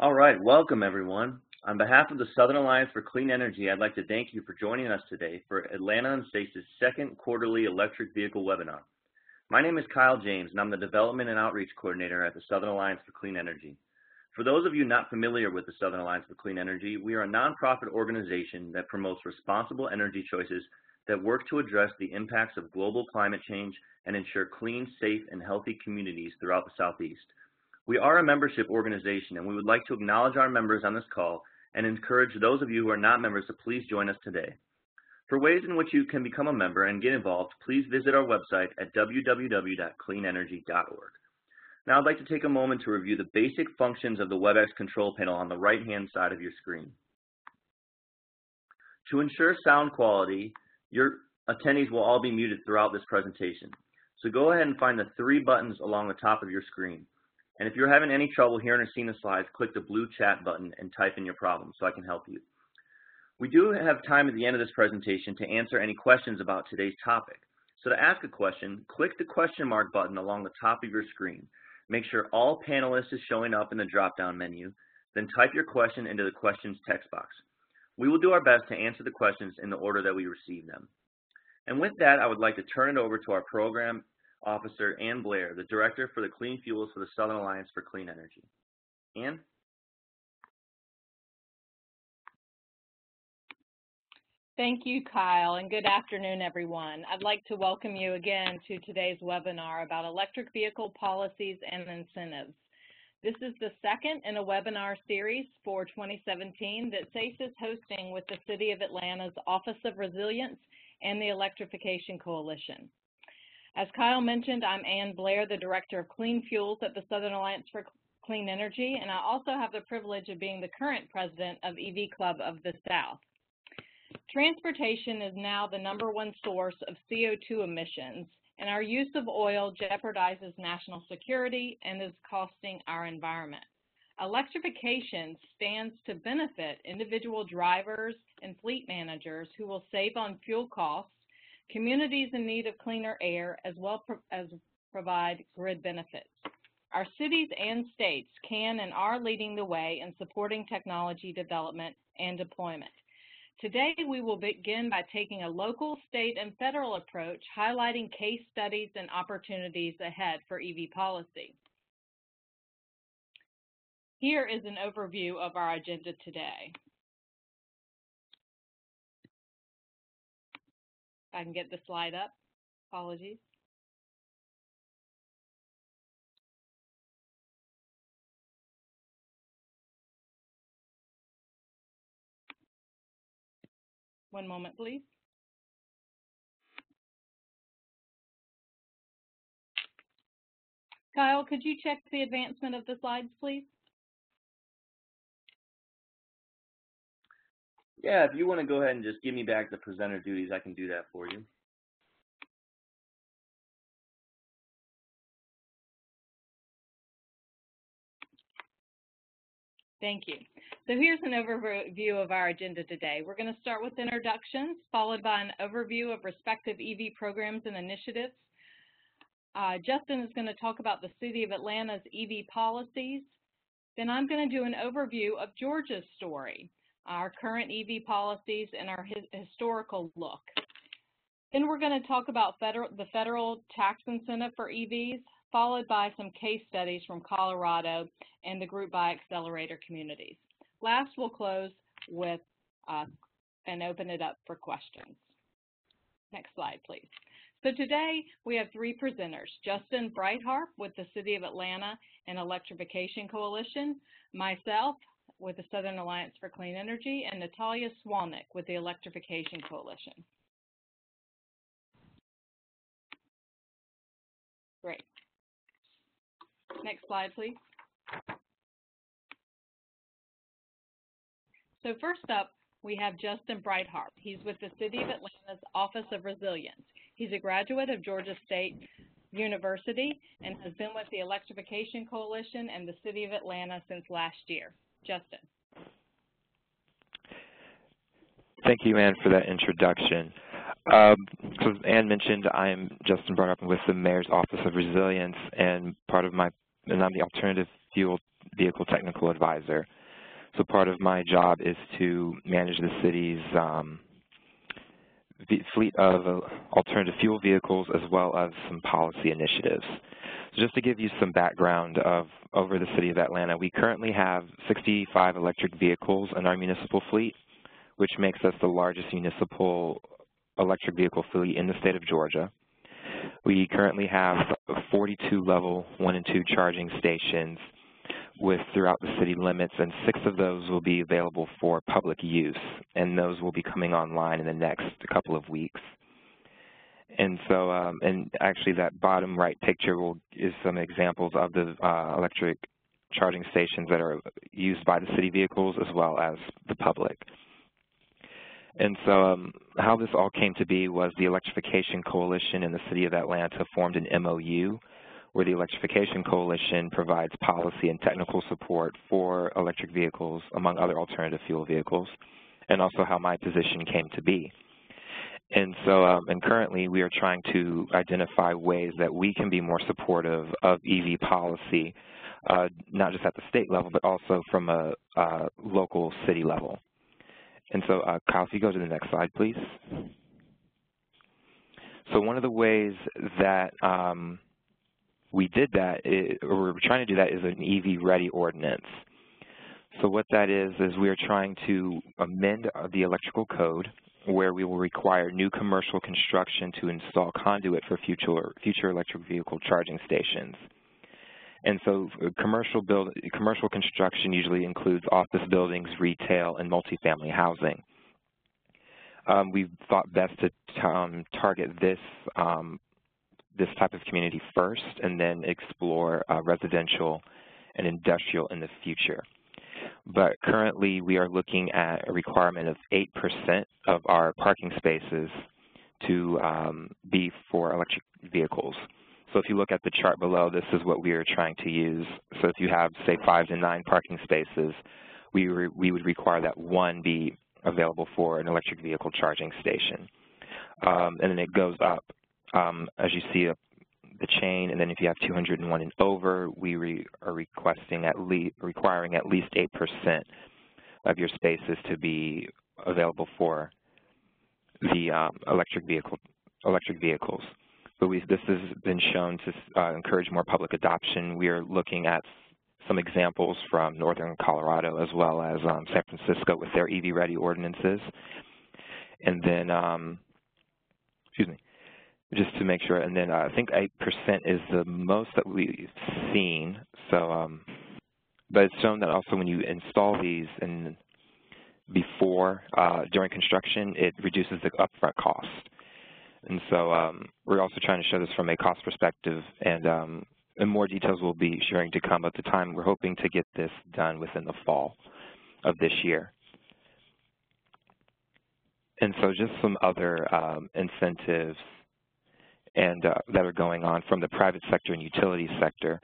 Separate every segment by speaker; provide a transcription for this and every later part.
Speaker 1: All right, welcome everyone. On behalf of the Southern Alliance for Clean Energy, I'd like to thank you for joining us today for Atlanta and SACE's second quarterly electric vehicle webinar. My name is Kyle James, and I'm the Development and Outreach Coordinator at the Southern Alliance for Clean Energy. For those of you not familiar with the Southern Alliance for Clean Energy, we are a nonprofit organization that promotes responsible energy choices that work to address the impacts of global climate change and ensure clean, safe, and healthy communities throughout the Southeast. We are a membership organization and we would like to acknowledge our members on this call and encourage those of you who are not members to please join us today. For ways in which you can become a member and get involved, please visit our website at www.cleanenergy.org. Now I'd like to take a moment to review the basic functions of the WebEx control panel on the right-hand side of your screen. To ensure sound quality, your attendees will all be muted throughout this presentation. So go ahead and find the three buttons along the top of your screen. And if you're having any trouble hearing or seeing the slides, click the blue chat button and type in your problem so I can help you. We do have time at the end of this presentation to answer any questions about today's topic. So to ask a question, click the question mark button along the top of your screen. Make sure all panelists is showing up in the drop-down menu, then type your question into the questions text box. We will do our best to answer the questions in the order that we receive them. And with that, I would like to turn it over to our program Officer Anne Blair, the Director for the Clean Fuels for the Southern Alliance for Clean Energy. Anne?
Speaker 2: Thank you, Kyle, and good afternoon, everyone. I'd like to welcome you again to today's webinar about electric vehicle policies and incentives. This is the second in a webinar series for 2017 that SACE is hosting with the City of Atlanta's Office of Resilience and the Electrification Coalition. As Kyle mentioned, I'm Anne Blair, the Director of Clean Fuels at the Southern Alliance for Clean Energy, and I also have the privilege of being the current president of EV Club of the South. Transportation is now the number one source of CO2 emissions, and our use of oil jeopardizes national security and is costing our environment. Electrification stands to benefit individual drivers and fleet managers who will save on fuel costs communities in need of cleaner air, as well as provide grid benefits. Our cities and states can and are leading the way in supporting technology development and deployment. Today, we will begin by taking a local, state, and federal approach, highlighting case studies and opportunities ahead for EV policy. Here is an overview of our agenda today. I can get the slide up. Apologies. One moment, please. Kyle, could you check the advancement of the slides, please?
Speaker 1: Yeah, if you want to go ahead and just give me back the presenter duties, I can do that for you.
Speaker 2: Thank you. So here's an overview of our agenda today. We're going to start with introductions, followed by an overview of respective EV programs and initiatives. Uh, Justin is going to talk about the City of Atlanta's EV policies. Then I'm going to do an overview of Georgia's story our current EV policies, and our his historical look. Then we're going to talk about federal, the federal tax incentive for EVs, followed by some case studies from Colorado and the Group Buy Accelerator communities. Last, we'll close with uh, and open it up for questions. Next slide, please. So today we have three presenters, Justin Breitharp with the City of Atlanta and Electrification Coalition, myself, with the Southern Alliance for Clean Energy, and Natalia Swalnick with the Electrification Coalition. Great. Next slide, please. So first up, we have Justin Breitharp. He's with the City of Atlanta's Office of Resilience. He's a graduate of Georgia State University and has been with the Electrification Coalition and the City of Atlanta since last year. Justin.
Speaker 3: Thank you, Anne, for that introduction. Um, so as Anne mentioned, I'm Justin Breitharp with the Mayor's Office of Resilience, and part of my, and I'm the Alternative Fuel vehicle technical advisor. So part of my job is to manage the city's um, fleet of uh, alternative fuel vehicles as well as some policy initiatives. So just to give you some background of over the city of Atlanta, we currently have 65 electric vehicles in our municipal fleet, which makes us the largest municipal electric vehicle fleet in the state of Georgia. We currently have 42 level 1 and 2 charging stations with throughout the city limits, and six of those will be available for public use, and those will be coming online in the next couple of weeks. And so, um, and actually that bottom right picture will, is some examples of the uh, electric charging stations that are used by the city vehicles as well as the public. And so um, how this all came to be was the Electrification Coalition in the city of Atlanta formed an MOU where the Electrification Coalition provides policy and technical support for electric vehicles, among other alternative fuel vehicles, and also how my position came to be. And so, um, and currently we are trying to identify ways that we can be more supportive of EV policy, uh, not just at the state level, but also from a, a local city level. And so, uh, Kyle, if you go to the next slide, please. So one of the ways that um, we did that, or we're trying to do that, is an EV-ready ordinance. So what that is, is we are trying to amend the electrical code where we will require new commercial construction to install conduit for future, future electric vehicle charging stations. And so uh, commercial, build, commercial construction usually includes office buildings, retail, and multifamily housing. Um, we thought best to um, target this um, this type of community first and then explore uh, residential and industrial in the future. But currently we are looking at a requirement of 8% of our parking spaces to um, be for electric vehicles. So if you look at the chart below, this is what we are trying to use. So if you have, say, five to nine parking spaces, we, we would require that one be available for an electric vehicle charging station. Um, and then it goes up um, as you see the chain, and then if you have 201 and over, we re are requesting at least requiring at least 8% of your spaces to be available for the um, electric vehicle electric vehicles. But we, this has been shown to uh, encourage more public adoption. We are looking at some examples from northern Colorado as well as um, San Francisco with their EV-ready ordinances. And then, um, excuse me, just to make sure. And then uh, I think 8% is the most that we've seen. So, um, but it's shown that also when you install these and before, uh, during construction, it reduces the upfront cost. And so um, we're also trying to show this from a cost perspective, and, um, and more details we'll be sharing to come. At the time, we're hoping to get this done within the fall of this year. And so just some other um, incentives and uh, that are going on from the private sector and utility sector.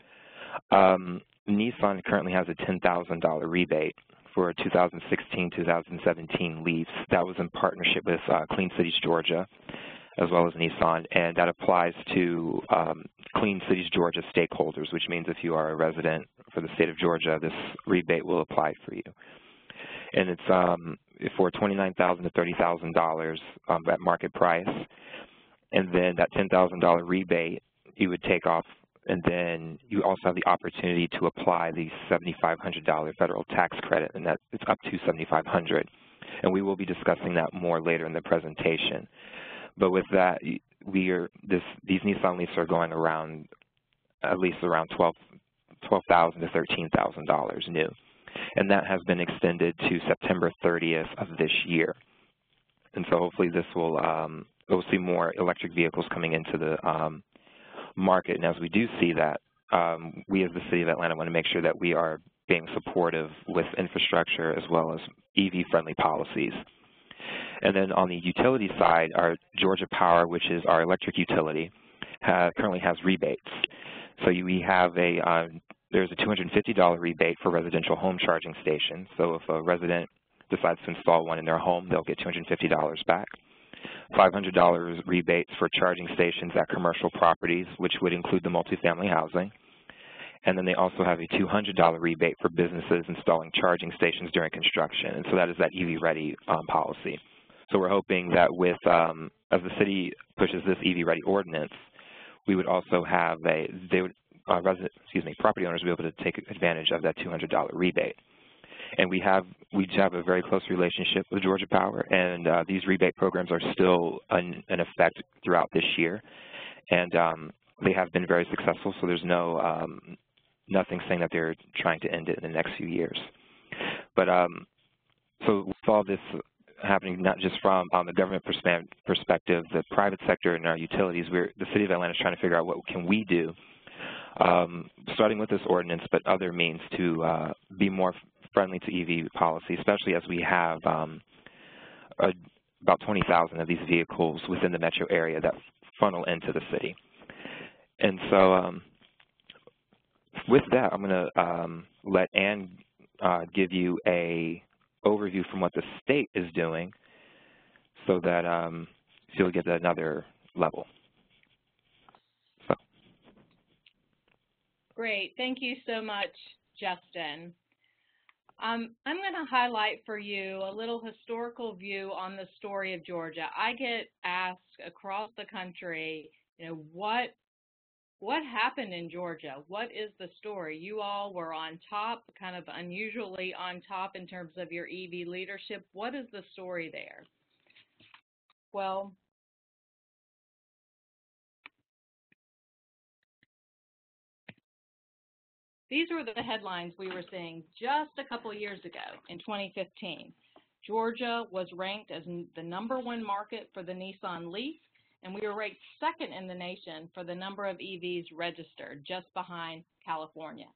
Speaker 3: Um, Nissan currently has a $10,000 rebate for 2016-2017 lease. That was in partnership with uh, Clean Cities Georgia as well as Nissan, and that applies to um, Clean Cities Georgia stakeholders, which means if you are a resident for the state of Georgia, this rebate will apply for you. And it's um, for 29,000 to $30,000 um, at market price and then that $10,000 rebate you would take off, and then you also have the opportunity to apply the $7,500 federal tax credit, and that it's up to 7,500. And we will be discussing that more later in the presentation. But with that, we are this these Nissan leases are going around at least around 12 $12,000 to $13,000 new. And that has been extended to September 30th of this year. And so hopefully this will um, we'll see more electric vehicles coming into the um, market. And as we do see that, um, we as the City of Atlanta want to make sure that we are being supportive with infrastructure as well as EV-friendly policies. And then on the utility side, our Georgia Power, which is our electric utility, currently has rebates. So we have a, uh, there's a $250 rebate for residential home charging stations. So if a resident decides to install one in their home, they'll get $250 back. $500 rebates for charging stations at commercial properties, which would include the multifamily housing, And then they also have a $200 rebate for businesses installing charging stations during construction. And so that is that EV Ready um, policy. So we're hoping that with, um, as the city pushes this EV Ready ordinance, we would also have a, they would, uh, resident, excuse me, property owners will be able to take advantage of that $200 rebate. And we have, we have a very close relationship with Georgia Power, and uh, these rebate programs are still in, in effect throughout this year. And um, they have been very successful, so there's no um, nothing saying that they're trying to end it in the next few years. But um, so with all this happening not just from um, the government perspective, the private sector and our utilities, we're, the City of Atlanta is trying to figure out what can we do, um, starting with this ordinance, but other means to uh, be more friendly to EV policy, especially as we have um, a, about 20,000 of these vehicles within the metro area that funnel into the city. And so um, with that, I'm going to um, let Anne uh, give you a overview from what the state is doing so that um, you'll get another level. So.
Speaker 2: Great. Thank you so much, Justin. Um, I'm going to highlight for you a little historical view on the story of Georgia. I get asked across the country, you know, what what happened in Georgia? What is the story? You all were on top, kind of unusually on top in terms of your EV leadership. What is the story there? Well, these were the headlines we were seeing just a couple years ago in 2015. Georgia was ranked as the number one market for the Nissan Leaf and we were ranked second in the nation for the number of EVs registered, just behind California.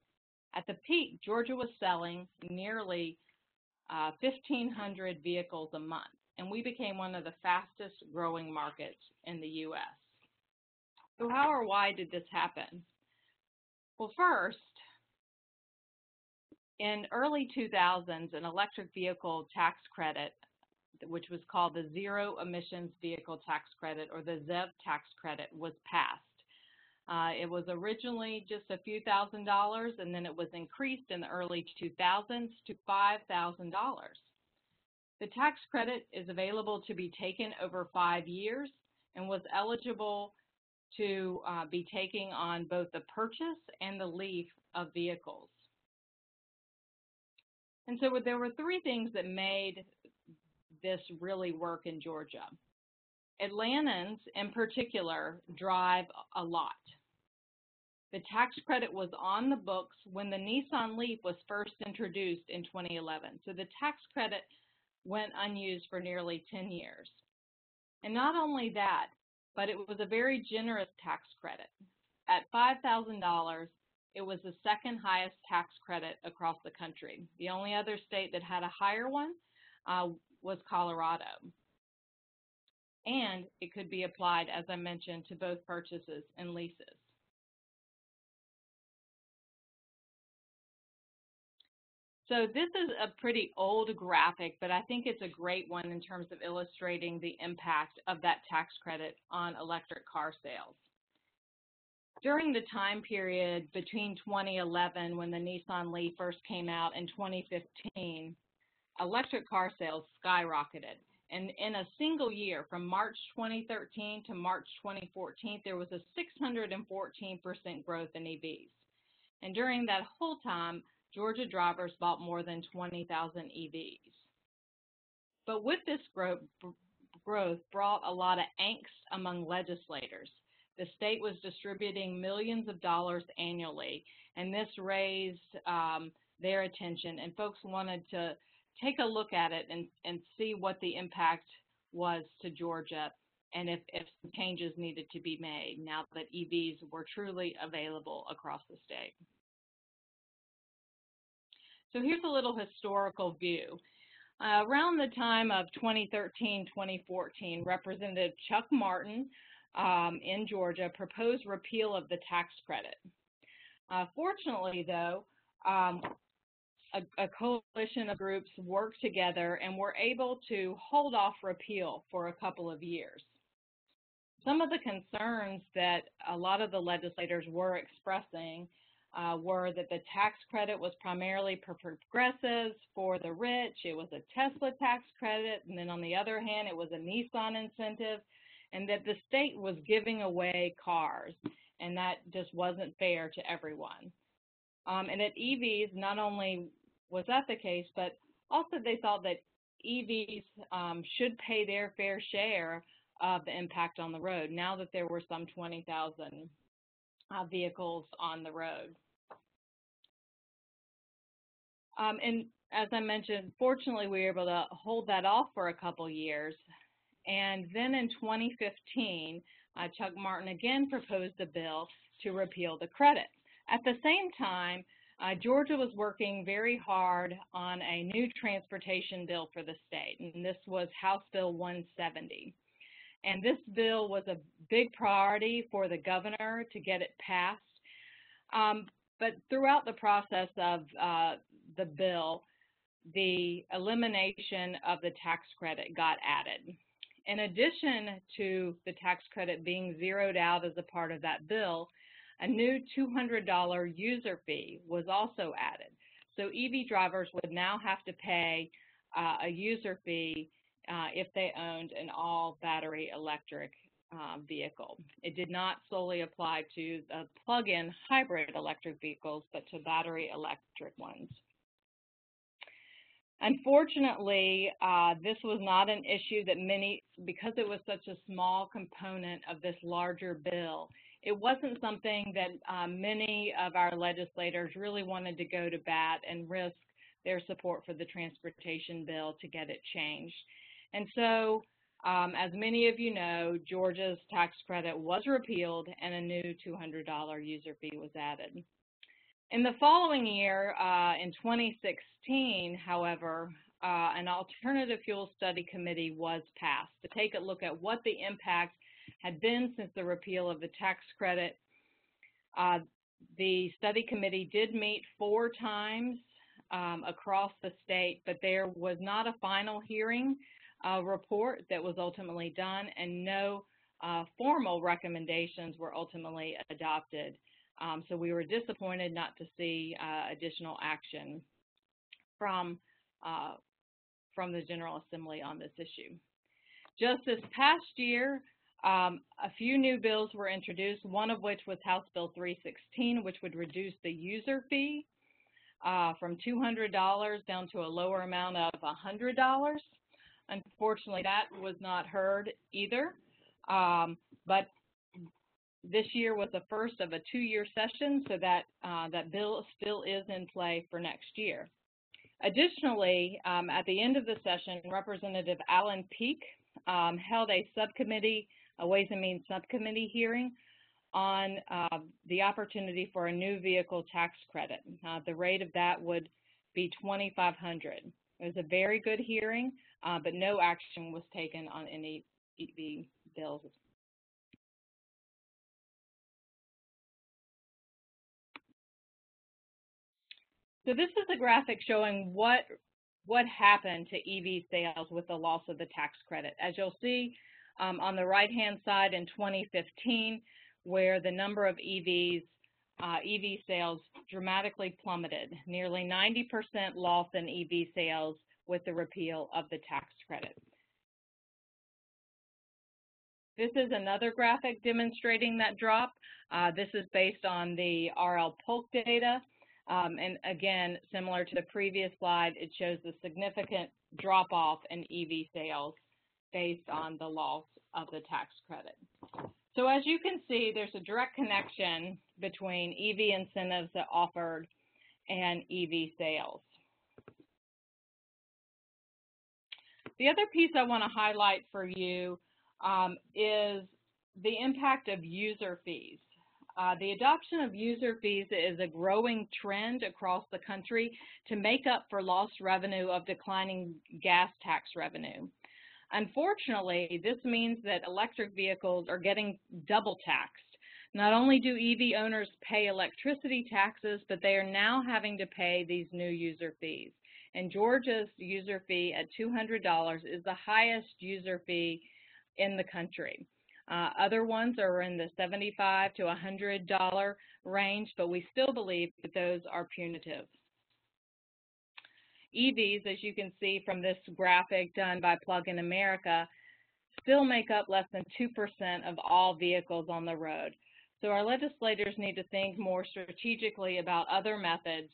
Speaker 2: At the peak, Georgia was selling nearly uh, 1,500 vehicles a month, and we became one of the fastest growing markets in the U.S. So how or why did this happen? Well, first, in early 2000s, an electric vehicle tax credit which was called the Zero Emissions Vehicle Tax Credit, or the ZEV tax credit, was passed. Uh, it was originally just a few thousand dollars, and then it was increased in the early 2000s to $5,000. The tax credit is available to be taken over five years and was eligible to uh, be taken on both the purchase and the lease of vehicles. And so there were three things that made this really work in Georgia. Atlantans, in particular, drive a lot. The tax credit was on the books when the Nissan Leaf was first introduced in 2011. So the tax credit went unused for nearly 10 years. And not only that, but it was a very generous tax credit. At $5,000, it was the second highest tax credit across the country. The only other state that had a higher one uh, was Colorado. And it could be applied, as I mentioned, to both purchases and leases. So this is a pretty old graphic, but I think it's a great one in terms of illustrating the impact of that tax credit on electric car sales. During the time period between 2011, when the Nissan Leaf first came out, and 2015, electric car sales skyrocketed. And in a single year, from March 2013 to March 2014, there was a 614% growth in EVs. And during that whole time, Georgia drivers bought more than 20,000 EVs. But with this growth, growth brought a lot of angst among legislators. The state was distributing millions of dollars annually, and this raised um, their attention, and folks wanted to take a look at it and, and see what the impact was to Georgia and if, if some changes needed to be made now that EVs were truly available across the state. So here's a little historical view. Uh, around the time of 2013-2014, Representative Chuck Martin um, in Georgia proposed repeal of the tax credit. Uh, fortunately, though, um, a, a, coalition of groups worked together and were able to hold off repeal for a couple of years. Some of the concerns that a lot of the legislators were expressing uh, were that the tax credit was primarily for progressives, for the rich, it was a Tesla tax credit, and then on the other hand, it was a Nissan incentive, and that the state was giving away cars, and that just wasn't fair to everyone. Um, and at EVs, not only was that the case, but also they thought that EVs um, should pay their fair share of the impact on the road now that there were some 20,000 uh, vehicles on the road. Um, and as I mentioned, fortunately, we were able to hold that off for a couple years. And then in 2015, uh, Chuck Martin again proposed a bill to repeal the credit. At the same time, uh, Georgia was working very hard on a new transportation bill for the state, and this was House Bill 170. And this bill was a big priority for the governor to get it passed. Um, but throughout the process of uh, the bill, the elimination of the tax credit got added. In addition to the tax credit being zeroed out as a part of that bill, a new $200 user fee was also added. So EV drivers would now have to pay uh, a user fee uh, if they owned an all battery electric um, vehicle. It did not solely apply to the plug-in hybrid electric vehicles, but to battery electric ones. Unfortunately, uh, this was not an issue that many, because it was such a small component of this larger bill, it wasn't something that um, many of our legislators really wanted to go to bat and risk their support for the transportation bill to get it changed. And so, um, as many of you know, Georgia's tax credit was repealed and a new $200 user fee was added. In the following year, uh, in 2016, however, uh, an alternative fuel study committee was passed to take a look at what the impact had been since the repeal of the tax credit. Uh, the study committee did meet four times um, across the state, but there was not a final hearing uh, report that was ultimately done, and no uh, formal recommendations were ultimately adopted. Um, so we were disappointed not to see uh, additional action from, uh, from the General Assembly on this issue. Just this past year, um, a few new bills were introduced, one of which was House Bill 316, which would reduce the user fee uh, from $200 down to a lower amount of $100. Unfortunately, that was not heard either, um, but this year was the first of a two-year session, so that, uh, that bill still is in play for next year. Additionally, um, at the end of the session, Representative Allen Peake um, held a subcommittee a Ways and Means Subcommittee hearing on uh, the opportunity for a new vehicle tax credit. Uh, the rate of that would be 2500 It was a very good hearing, uh, but no action was taken on any EV bills. So this is a graphic showing what what happened to EV sales with the loss of the tax credit. As you'll see, um, on the right-hand side in 2015, where the number of EVs, uh, EV sales dramatically plummeted, nearly 90% loss in EV sales with the repeal of the tax credit. This is another graphic demonstrating that drop. Uh, this is based on the RL Polk data. Um, and again, similar to the previous slide, it shows the significant drop off in EV sales based on the loss of the tax credit. So as you can see, there's a direct connection between EV incentives that offered and EV sales. The other piece I want to highlight for you um, is the impact of user fees. Uh, the adoption of user fees is a growing trend across the country to make up for lost revenue of declining gas tax revenue. Unfortunately, this means that electric vehicles are getting double taxed. Not only do EV owners pay electricity taxes, but they are now having to pay these new user fees. And Georgia's user fee at $200 is the highest user fee in the country. Uh, other ones are in the 75 to $100 range, but we still believe that those are punitive. EVs, as you can see from this graphic done by Plug-in America, still make up less than 2% of all vehicles on the road. So our legislators need to think more strategically about other methods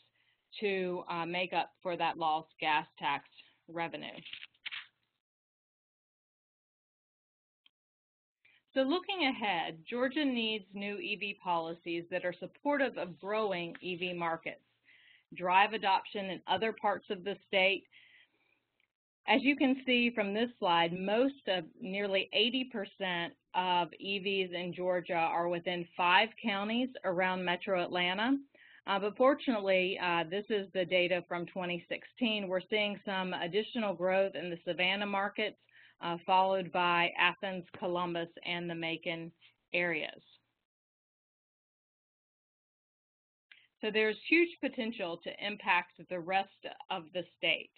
Speaker 2: to uh, make up for that lost gas tax revenue. So looking ahead, Georgia needs new EV policies that are supportive of growing EV markets, drive adoption in other parts of the state. As you can see from this slide, most of nearly 80% of EVs in Georgia are within five counties around metro Atlanta. Uh, but fortunately, uh, this is the data from 2016. We're seeing some additional growth in the Savannah markets, uh, followed by Athens, Columbus, and the Macon areas. So there's huge potential to impact the rest of the state.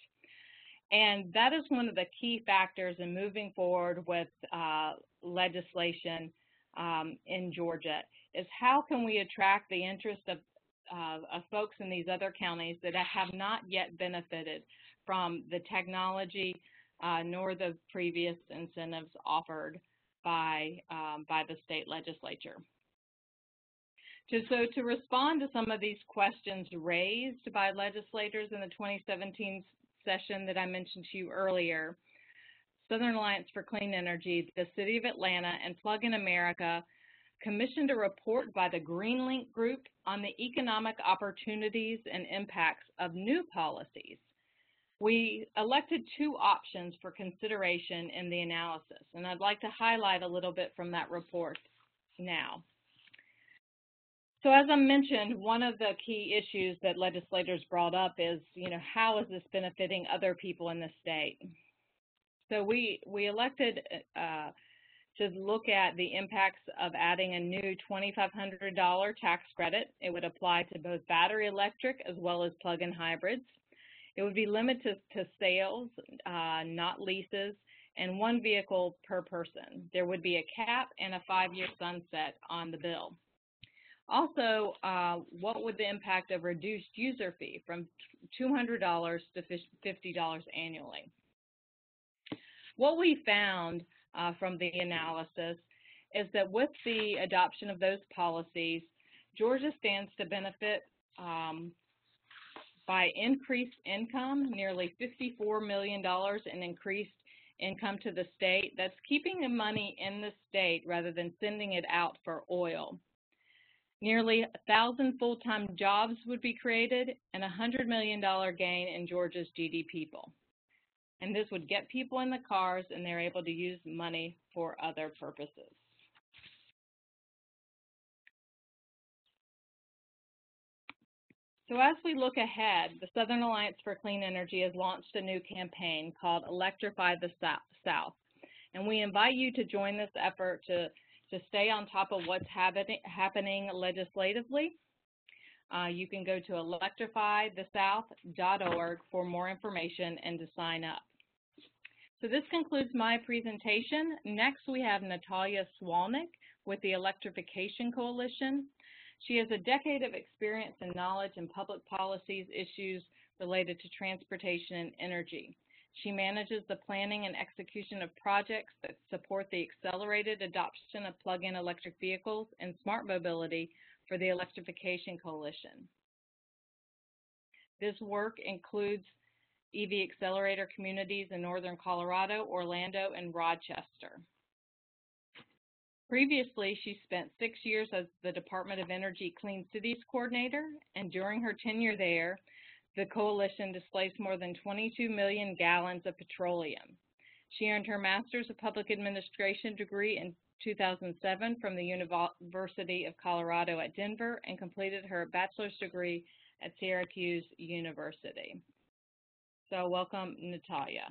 Speaker 2: And that is one of the key factors in moving forward with uh, legislation um, in Georgia, is how can we attract the interest of, uh, of folks in these other counties that have not yet benefited from the technology uh, nor the previous incentives offered by, um, by the state legislature. So to respond to some of these questions raised by legislators in the 2017 session that I mentioned to you earlier, Southern Alliance for Clean Energy, the City of Atlanta, and Plug-in America commissioned a report by the Greenlink Group on the economic opportunities and impacts of new policies we elected two options for consideration in the analysis, and I'd like to highlight a little bit from that report now. So as I mentioned, one of the key issues that legislators brought up is, you know, how is this benefiting other people in the state? So we, we elected uh, to look at the impacts of adding a new $2,500 tax credit. It would apply to both battery electric as well as plug-in hybrids. It would be limited to sales, uh, not leases, and one vehicle per person. There would be a cap and a five-year sunset on the bill. Also, uh, what would the impact of reduced user fee from $200 to $50 annually? What we found uh, from the analysis is that with the adoption of those policies, Georgia stands to benefit um, by increased income, nearly $54 million in increased income to the state. That's keeping the money in the state rather than sending it out for oil. Nearly 1,000 full-time jobs would be created and a $100 million gain in Georgia's GDP. And this would get people in the cars and they're able to use money for other purposes. So as we look ahead, the Southern Alliance for Clean Energy has launched a new campaign called Electrify the South. And we invite you to join this effort to, to stay on top of what's happening legislatively. Uh, you can go to electrifythesouth.org for more information and to sign up. So this concludes my presentation. Next, we have Natalia Swalnick with the Electrification Coalition. She has a decade of experience and knowledge in public policies issues related to transportation and energy. She manages the planning and execution of projects that support the accelerated adoption of plug-in electric vehicles and smart mobility for the Electrification Coalition. This work includes EV accelerator communities in northern Colorado, Orlando, and Rochester. Previously, she spent six years as the Department of Energy Clean Cities Coordinator, and during her tenure there, the coalition displaced more than 22 million gallons of petroleum. She earned her Master's of Public Administration degree in 2007 from the University of Colorado at Denver and completed her bachelor's degree at Syracuse University. So welcome, Natalia.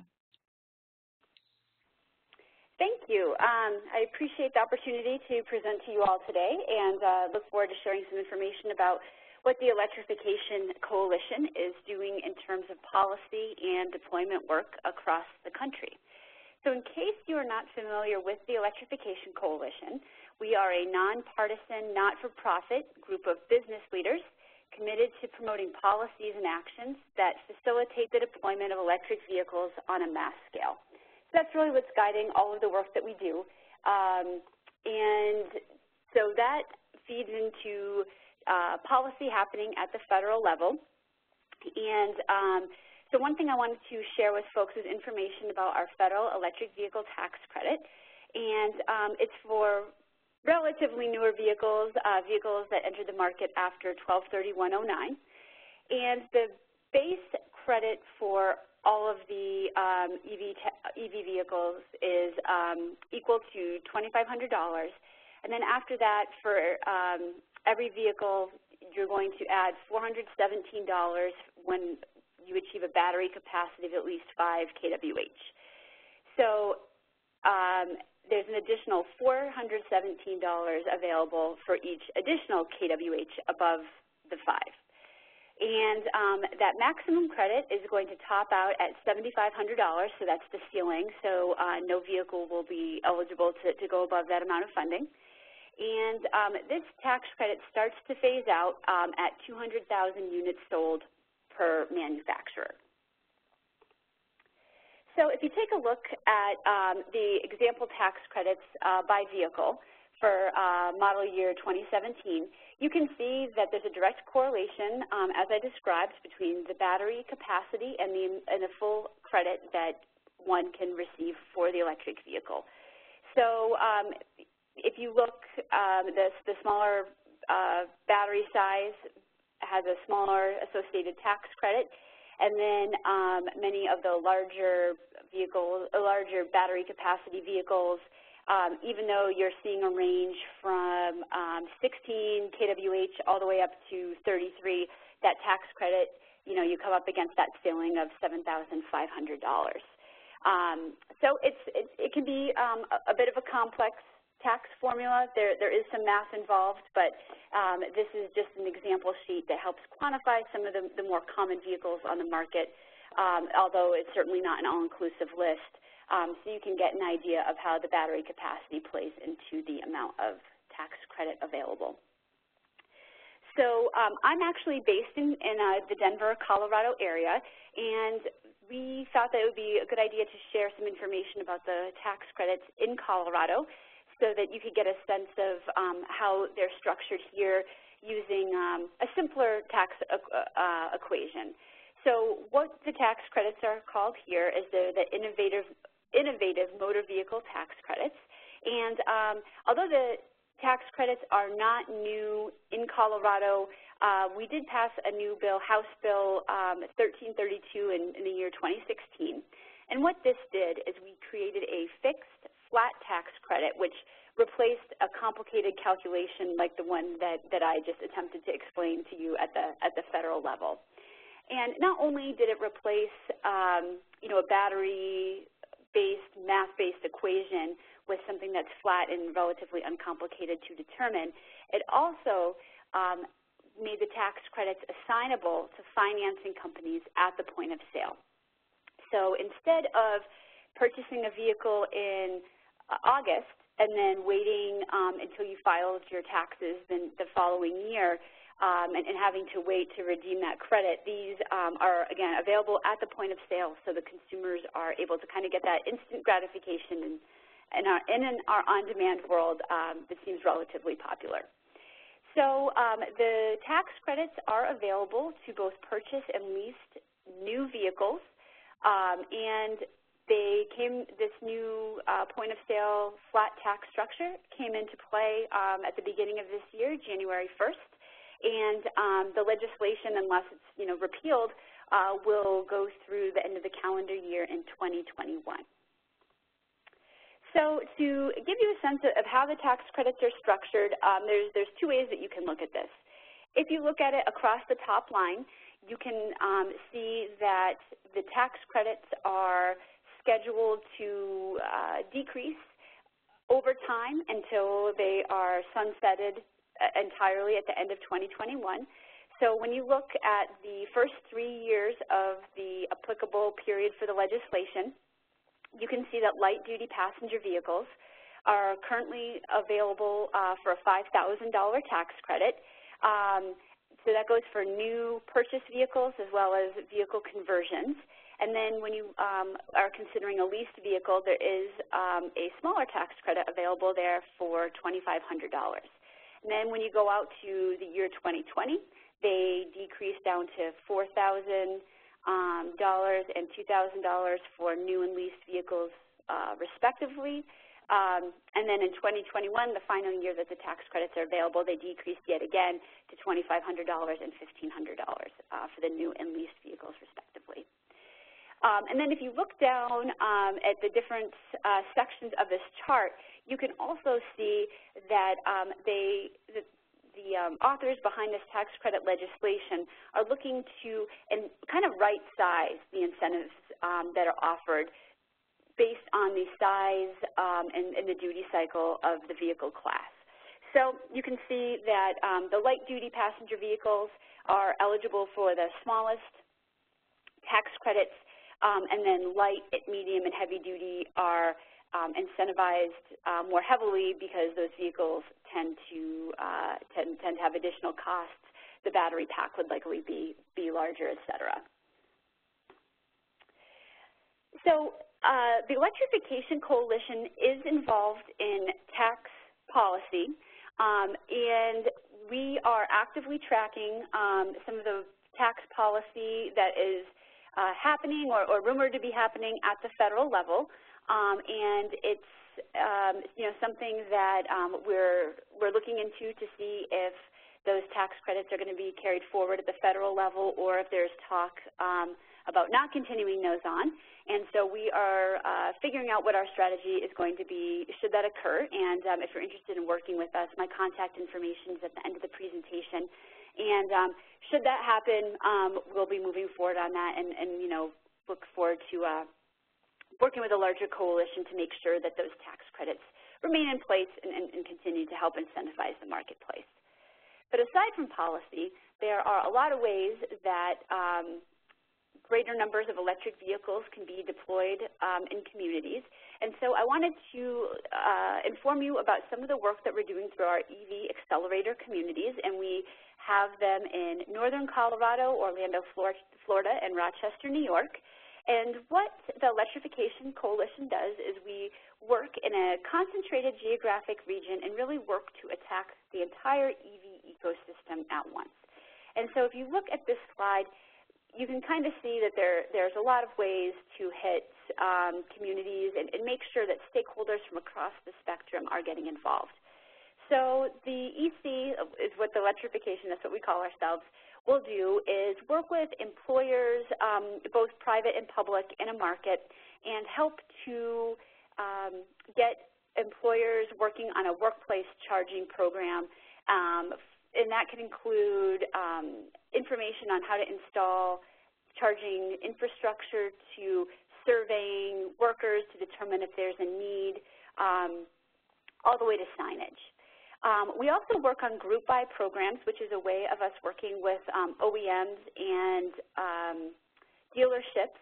Speaker 4: Thank you. Um, I appreciate the opportunity to present to you all today and uh, look forward to sharing some information about what the Electrification Coalition is doing in terms of policy and deployment work across the country. So in case you are not familiar with the Electrification Coalition, we are a nonpartisan, not-for-profit group of business leaders committed to promoting policies and actions that facilitate the deployment of electric vehicles on a mass scale. That's really what's guiding all of the work that we do. Um, and so that feeds into uh, policy happening at the federal level. And um, so one thing I wanted to share with folks is information about our federal electric vehicle tax credit. And um, it's for relatively newer vehicles, uh, vehicles that entered the market after 123109. And the base credit for all of the um, EV, EV vehicles is um, equal to $2,500. And then after that, for um, every vehicle, you're going to add $417 when you achieve a battery capacity of at least 5 kWh. So um, there's an additional $417 available for each additional kWh above the 5. And um, that maximum credit is going to top out at $7,500, so that's the ceiling. So uh, no vehicle will be eligible to, to, go above that amount of funding. And um, this tax credit starts to phase out um, at 200,000 units sold per manufacturer. So if you take a look at um, the example tax credits uh, by vehicle for uh, model year 2017, you can see that there's a direct correlation, um, as I described, between the battery capacity and the, and the full credit that one can receive for the electric vehicle. So um, if you look, um, the, the smaller uh, battery size has a smaller associated tax credit. And then um, many of the larger vehicles, larger battery capacity vehicles, um, even though you're seeing a range from um, 16 kWh all the way up to 33, that tax credit, you know, you come up against that ceiling of $7,500. Um, so it's, it, it can be um, a, a bit of a complex tax formula. There, there is some math involved, but um, this is just an example sheet that helps quantify some of the, the more common vehicles on the market, um, although it's certainly not an all-inclusive list. Um, so you can get an idea of how the battery capacity plays into the amount of tax credit available. So um, I'm actually based in, in uh, the Denver, Colorado area, and we thought that it would be a good idea to share some information about the tax credits in Colorado so that you could get a sense of um, how they're structured here using um, a simpler tax uh, uh, equation. So what the tax credits are called here is the, the innovative, innovative motor vehicle tax credits. And um, although the tax credits are not new in Colorado, uh, we did pass a new bill, House Bill um, 1332 in, in the year 2016. And what this did is we created a fixed flat tax credit, which replaced a complicated calculation like the one that, that I just attempted to explain to you at the, at the federal level. And not only did it replace, um, you know, a battery-based, math-based equation with something that's flat and relatively uncomplicated to determine, it also um, made the tax credits assignable to financing companies at the point of sale. So instead of purchasing a vehicle in uh, August and then waiting um, until you filed your taxes the following year um, and, and, having to wait to redeem that credit. These um, are, again, available at the point of sale so the consumers are able to kind of get that instant gratification and, and our, in our on-demand world um, that seems relatively popular. So um, the tax credits are available to both purchase and lease new vehicles. Um, and they came, this new uh, point of sale flat tax structure came into play um, at the beginning of this year, January 1st, and um, the legislation, unless it's you know repealed, uh, will go through the end of the calendar year in 2021. So to give you a sense of how the tax credits are structured, um, there's, there's two ways that you can look at this. If you look at it across the top line, you can um, see that the tax credits are scheduled to uh, decrease over time until they are sunsetted entirely at the end of 2021. So when you look at the first three years of the applicable period for the legislation, you can see that light-duty passenger vehicles are currently available uh, for a $5,000 tax credit. Um, so that goes for new purchase vehicles as well as vehicle conversions. And then when you um, are considering a leased vehicle, there is um, a smaller tax credit available there for $2,500. And then when you go out to the year 2020, they decrease down to $4,000 um, and $2,000 for new and leased vehicles uh, respectively. Um, and then in 2021, the final year that the tax credits are available, they decreased yet again to $2,500 and $1,500 uh, for the new and leased vehicles respectively. Um, and then if you look down um, at the different uh, sections of this chart, you can also see that um, they, the, the um, authors behind this tax credit legislation are looking to and kind of right size the incentives um, that are offered based on the size um, and, and, the duty cycle of the vehicle class. So you can see that the light-duty passenger vehicles are eligible for the smallest tax credits, and then light, medium, and heavy duty are um, incentivized uh, more heavily because those vehicles tend to uh, tend, tend to have additional costs. The battery pack would likely be be larger, et cetera. So uh, the Electrification Coalition is involved in tax policy, um, and we are actively tracking um, some of the tax policy that is uh, happening or, or, rumored to be happening at the federal level, um, and it's um, you know something that um, we're we're looking into to see if those tax credits are going to be carried forward at the federal level or if there's talk um, about not continuing those on. And so we are uh, figuring out what our strategy is going to be should that occur. And um, if you're interested in working with us, my contact information is at the end of the presentation. And um, should that happen, um, we'll be moving forward on that and, and you know, look forward to uh, working with a larger coalition to make sure that those tax credits remain in place and, and, and continue to help incentivize the marketplace. But aside from policy, there are a lot of ways that um, greater numbers of electric vehicles can be deployed um, in communities. And so I wanted to uh, inform you about some of the work that we're doing through our EV accelerator communities, and we have them in northern Colorado, Orlando, Florida, and Rochester, New York. And what the Electrification Coalition does is we work in a concentrated geographic region and really work to attack the entire EV ecosystem at once. And so if you look at this slide, you can kind of see that there, there's a lot of ways to hit um, communities and, and, make sure that stakeholders from across the spectrum are getting involved. So the EC is what the electrification, that's what we call ourselves, will do is work with employers, um, both private and public, in a market and help to um, get employers working on a workplace charging program um, and that can include um, information on how to install charging infrastructure to surveying workers to determine if there's a need, um, all the way to signage. Um, we also work on group buy programs, which is a way of us working with um, OEMs and um, dealerships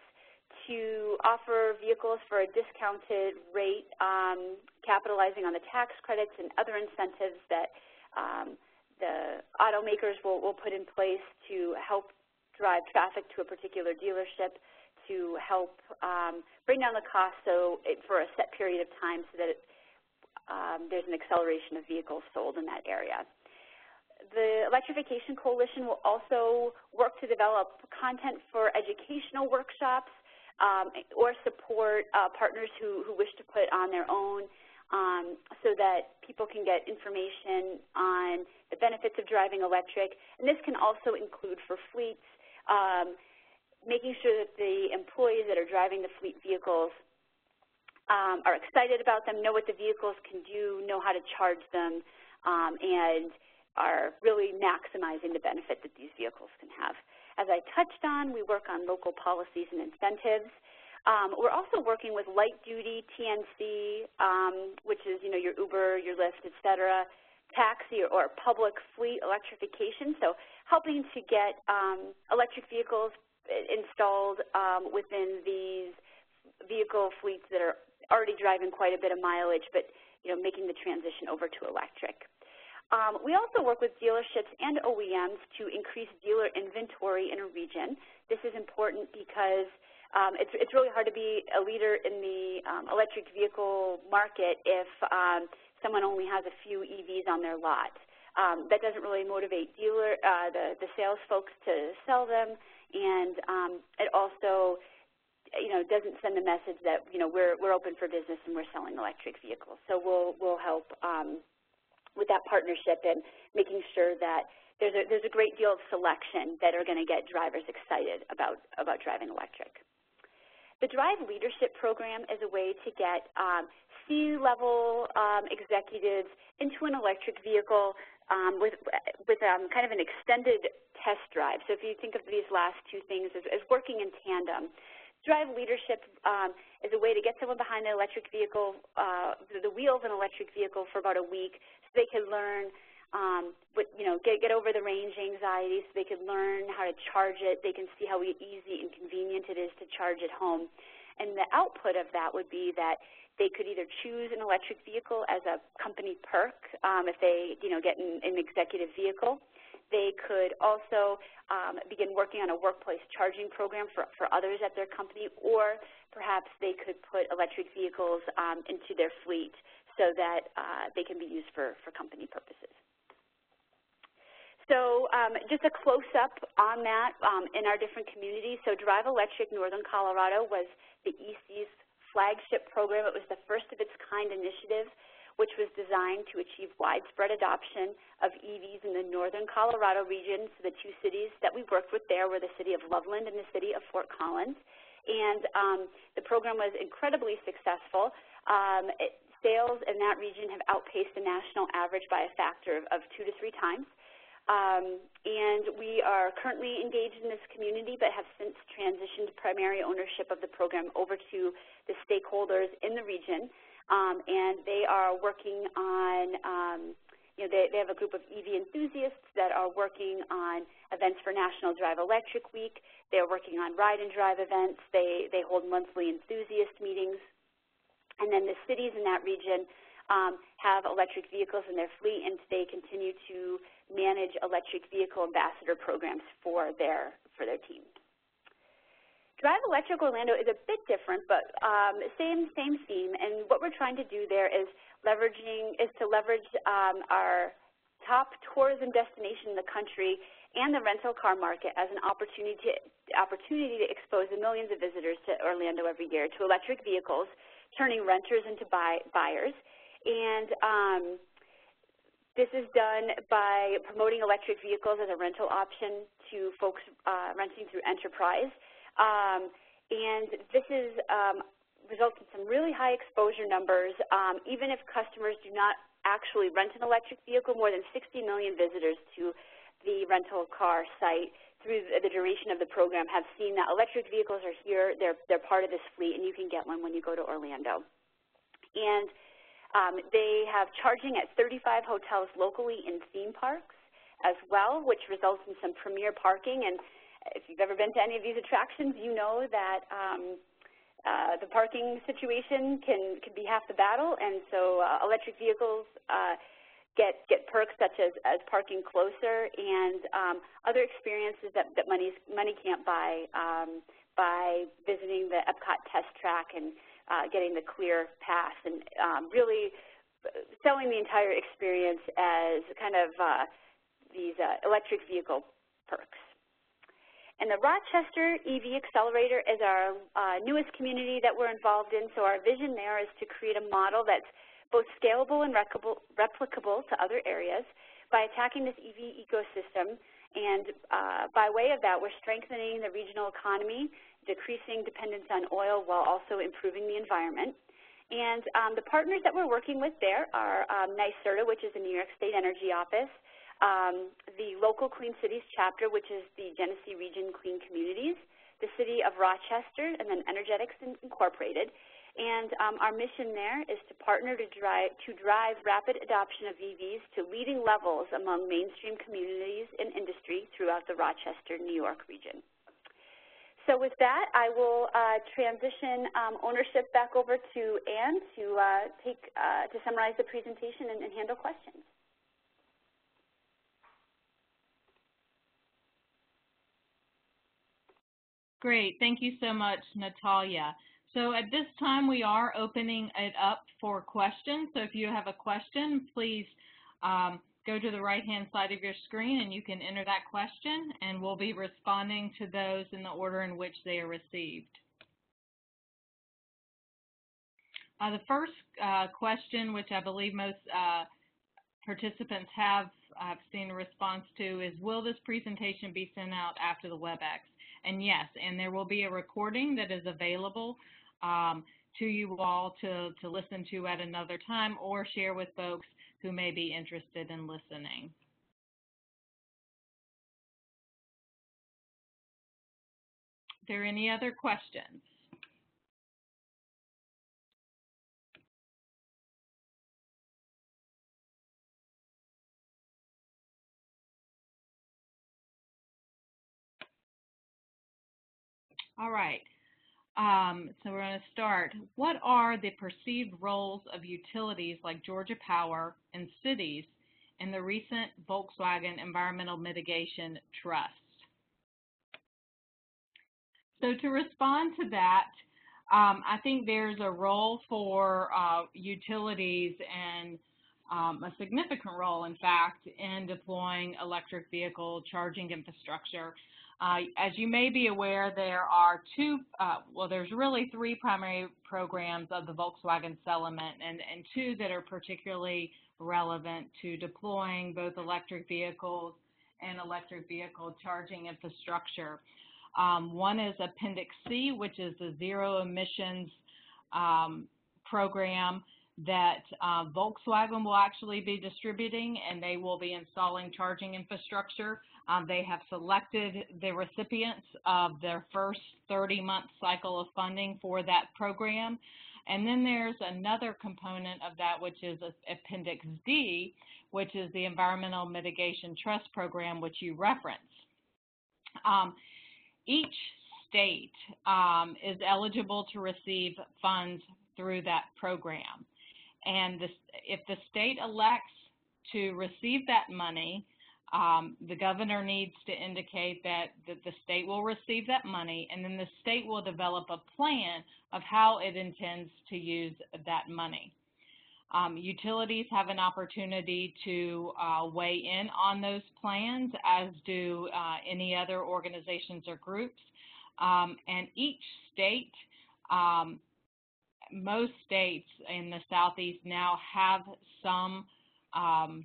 Speaker 4: to offer vehicles for a discounted rate, um, capitalizing on the tax credits and other incentives that um, the automakers will, will put in place to help drive traffic to a particular dealership to help um, bring down the cost so it, for a set period of time so that it, um, there's an acceleration of vehicles sold in that area. The Electrification Coalition will also work to develop content for educational workshops um, or support uh, partners who, who wish to put on their own um, so that people can get information on the benefits of driving electric. And this can also include for fleets, um, making sure that the employees that are driving the fleet vehicles um, are excited about them, know what the vehicles can do, know how to charge them, um, and are really maximizing the benefit that these vehicles can have. As I touched on, we work on local policies and incentives. Um, we're also working with light-duty TNC, um, which is, you know, your Uber, your Lyft, et cetera, taxi or, or public fleet electrification, so helping to get um, electric vehicles installed um, within these vehicle fleets that are already driving quite a bit of mileage, but you know, making the transition over to electric. Um, we also work with dealerships and OEMs to increase dealer inventory in a region. This is important because um, it's, it's really hard to be a leader in the um, electric vehicle market if um, someone only has a few EVs on their lot. Um, that doesn't really motivate dealer, uh, the, the sales folks to sell them, and um, it also you know, doesn't send the message that, you know, we're, we're open for business and we're selling electric vehicles. So we'll, we'll help um, with that partnership and making sure that there's a, there's a great deal of selection that are going to get drivers excited about, about driving electric. The Drive Leadership Program is a way to get um, C-level um, executives into an electric vehicle um, with, with um, kind of an extended test drive. So if you think of these last two things as, as working in tandem, Drive leadership um, is a way to get someone behind an electric vehicle, uh, the wheels of an electric vehicle for about a week so they can learn, um, what, you know, get, get over the range anxiety so they can learn how to charge it. They can see how easy and convenient it is to charge at home. And the output of that would be that they could either choose an electric vehicle as a company perk um, if they, you know, get an, an executive vehicle. They could also um, begin working on a workplace charging program for, for others at their company, or perhaps they could put electric vehicles um, into their fleet so that uh, they can be used for, for company purposes. So um, just a close-up on that um, in our different communities. So Drive Electric Northern Colorado was the EC's flagship program. It was the first of its kind initiative which was designed to achieve widespread adoption of EVs in the northern Colorado region. So the two cities that we worked with there were the city of Loveland and the city of Fort Collins. And um, the program was incredibly successful. Um, it, sales in that region have outpaced the national average by a factor of, of two to three times. Um, and we are currently engaged in this community but have since transitioned primary ownership of the program over to the stakeholders in the region um, and they are working on, um, you know, they, they have a group of EV enthusiasts that are working on events for National Drive Electric Week. They're working on ride and drive events. They, they hold monthly enthusiast meetings. And then the cities in that region um, have electric vehicles in their fleet, and they continue to manage electric vehicle ambassador programs for their, for their teams. Drive Electric Orlando is a bit different, but um, same same theme. And what we're trying to do there is leveraging is to leverage um, our top tourism destination in the country and the rental car market as an opportunity to, opportunity to expose the millions of visitors to Orlando every year to electric vehicles, turning renters into buy, buyers. And um, this is done by promoting electric vehicles as a rental option to folks uh, renting through Enterprise. Um, and this is um, results in some really high exposure numbers. Um, even if customers do not actually rent an electric vehicle, more than 60 million visitors to the rental car site through the duration of the program have seen that electric vehicles are here, they're, they're part of this fleet, and you can get one when you go to Orlando. And um, they have charging at 35 hotels locally in theme parks as well, which results in some premier parking. And if you've ever been to any of these attractions, you know that um, uh, the parking situation can, can be half the battle, and so uh, electric vehicles uh, get, get perks such as, as parking closer and um, other experiences that, that money, money can't buy um, by visiting the Epcot test track and uh, getting the clear path and um, really selling the entire experience as kind of uh, these uh, electric vehicle perks. And the Rochester EV Accelerator is our uh, newest community that we're involved in. So our vision there is to create a model that's both scalable and replicable to other areas by attacking this EV ecosystem. And uh, by way of that, we're strengthening the regional economy, decreasing dependence on oil while also improving the environment. And um, the partners that we're working with there are um, NYSERDA, which is the New York State Energy Office, um, the local Clean Cities chapter, which is the Genesee Region Clean Communities, the City of Rochester, and then Energetics Incorporated. And um, our mission there is to partner to drive, to drive rapid adoption of EVs to leading levels among mainstream communities and industry throughout the Rochester, New York region. so with that, I will uh, transition um, ownership back over to Anne to uh, take uh, to summarize the presentation and, and handle questions.
Speaker 2: Great. Thank you so much, Natalia. So at this time, we are opening it up for questions. So if you have a question, please um, go to the right-hand side of your screen and you can enter that question, and we'll be responding to those in the order in which they are received. Uh, the first uh, question, which I believe most uh, participants have I've seen a response to, is will this presentation be sent out after the WebEx? And yes, and there will be a recording that is available um, to you all to, to listen to at another time or share with folks who may be interested in listening. Are there any other questions? All right. Um, so we're going to start. What are the perceived roles of utilities like Georgia Power and cities in the recent Volkswagen Environmental Mitigation Trust? So to respond to that, um, I think there's a role for uh, utilities and um, a significant role, in fact, in deploying electric vehicle charging infrastructure. Uh, as you may be aware, there are two, uh, well, there's really three primary programs of the Volkswagen settlement and, and two that are particularly relevant to deploying both electric vehicles and electric vehicle charging infrastructure. Um, one is Appendix C, which is the zero emissions um, program that uh, Volkswagen will actually be distributing and they will be installing charging infrastructure. Um, they have selected the recipients of their first 30-month cycle of funding for that program. And then there's another component of that, which is Appendix D, which is the Environmental Mitigation Trust Program, which you reference. Um, each state um, is eligible to receive funds through that program. And this, if the state elects to receive that money, um, the governor needs to indicate that, that the state will receive that money, and then the state will develop a plan of how it intends to use that money. Um, utilities have an opportunity to uh, weigh in on those plans, as do uh, any other organizations or groups. Um, and each state um, most states in the southeast now have some um,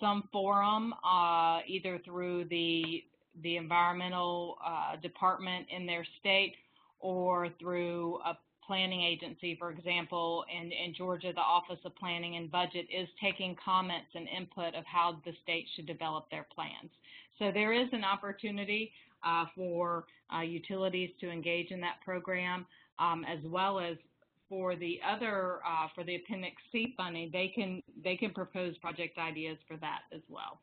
Speaker 2: some forum, uh, either through the the environmental uh, department in their state or through a planning agency, for example, in, in Georgia, the Office of Planning and Budget is taking comments and input of how the state should develop their plans. So there is an opportunity uh, for uh, utilities to engage in that program, um, as well as for the other, uh, for the Appendix C funding, they can, they can propose project ideas for that as well.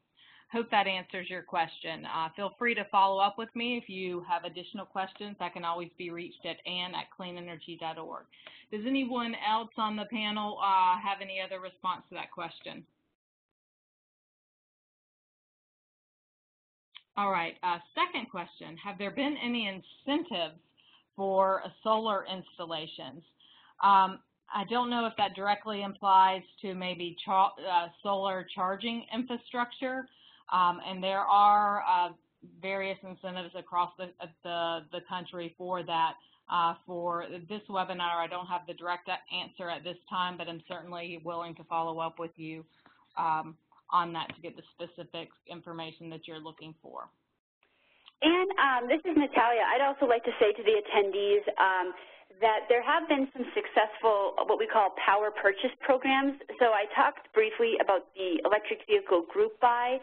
Speaker 2: Hope that answers your question. Uh, feel free to follow up with me if you have additional questions. I can always be reached at ann at cleanenergy.org. Does anyone else on the panel uh, have any other response to that question? All right, uh, second question, have there been any incentives for solar installations? Um, I don't know if that directly implies to maybe uh, solar charging infrastructure, um, and there are uh, various incentives across the, uh, the, the country for that. Uh, for this webinar, I don't have the direct answer at this time, but I'm certainly willing to follow up with you um, on that to get the specific information that you're looking for.
Speaker 4: And um, this is Natalia. I'd also like to say to the attendees, um, that there have been some successful what we call power purchase programs. So I talked briefly about the electric vehicle group buy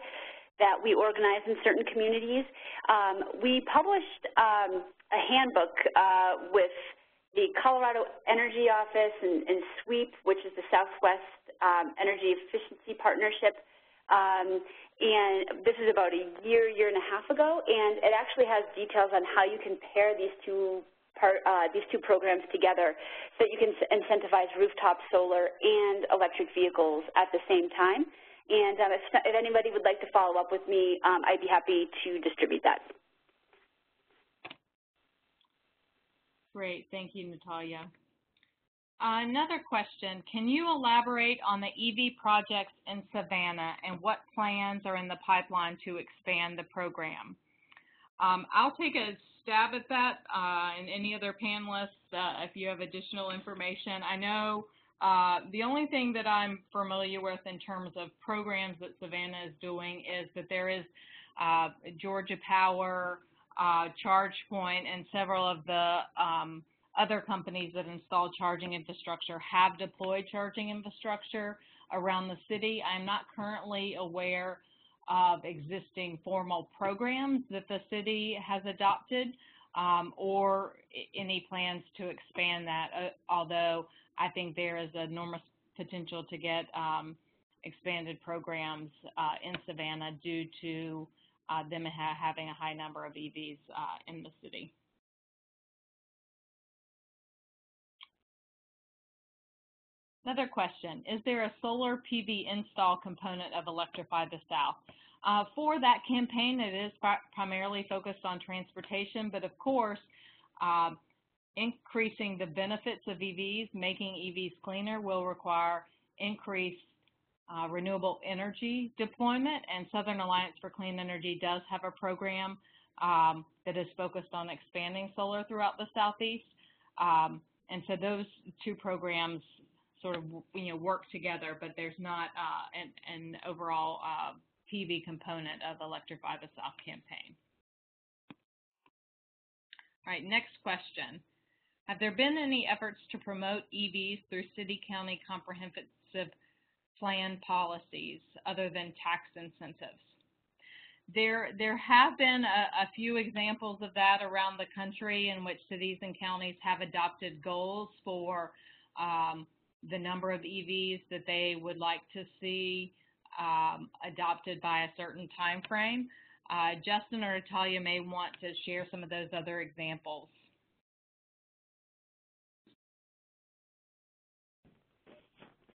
Speaker 4: that we organize in certain communities. Um, we published um, a handbook uh, with the Colorado Energy Office and, and, SWEEP, which is the Southwest um, Energy Efficiency Partnership, Um, and this is about a year, year and a half ago, and it actually has details on how you can pair these two part, uh, these two programs together so that you can incentivize rooftop solar and electric vehicles at the same time. And um, if, if, anybody would like to follow up with me, um, I'd be happy to distribute that.
Speaker 2: Great. Thank you, Natalia. Another question, can you elaborate on the EV projects in Savannah and what plans are in the pipeline to expand the program? Um, I'll take a stab at that uh, and any other panelists uh, if you have additional information. I know uh, the only thing that I'm familiar with in terms of programs that Savannah is doing is that there is uh, Georgia Power, uh, ChargePoint, and several of the um, other companies that install charging infrastructure have deployed charging infrastructure around the city. I'm not currently aware of existing formal programs that the city has adopted um, or any plans to expand that, uh, although I think there is enormous potential to get um, expanded programs uh, in Savannah due to uh, them ha having a high number of EVs uh, in the city. Another question, is there a solar PV install component of Electrify the South? Uh, for that campaign, it is primarily focused on transportation, but of course, uh, increasing the benefits of EVs, making EVs cleaner will require increased uh, renewable energy deployment, and Southern Alliance for Clean Energy does have a program um, that is focused on expanding solar throughout the Southeast. Um, and so those two programs sort of you know work together, but there's not uh, an, an, overall uh, PV component of Electrify the South campaign. All right, next question. Have there been any efforts to promote EVs through city-county comprehensive plan policies other than tax incentives? There, there have been a, a, few examples of that around the country in which cities and counties have adopted goals for um, the number of EVs that they would like to see um, adopted by a certain time frame. Uh, Justin or Natalia may want to share some of those other examples.